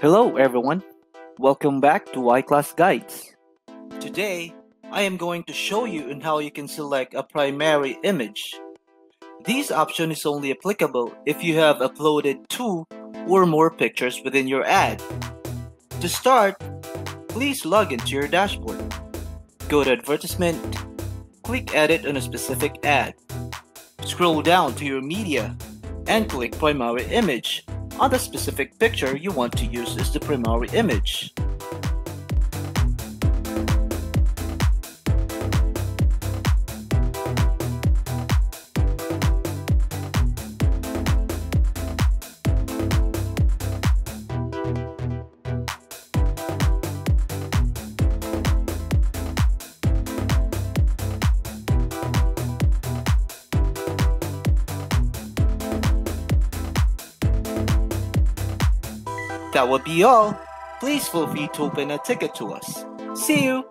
Hello everyone, welcome back to Yclas Guides. Today, I am going to show you on how you can select a primary image. This option is only applicable if you have uploaded two or more pictures within your ad. To start, please log into your dashboard. Go to advertisement, click edit on a specific ad. Scroll down to your media and click primary image on the specific picture you want to use as the primary image. That would be all. Please feel free to open a ticket to us. See you!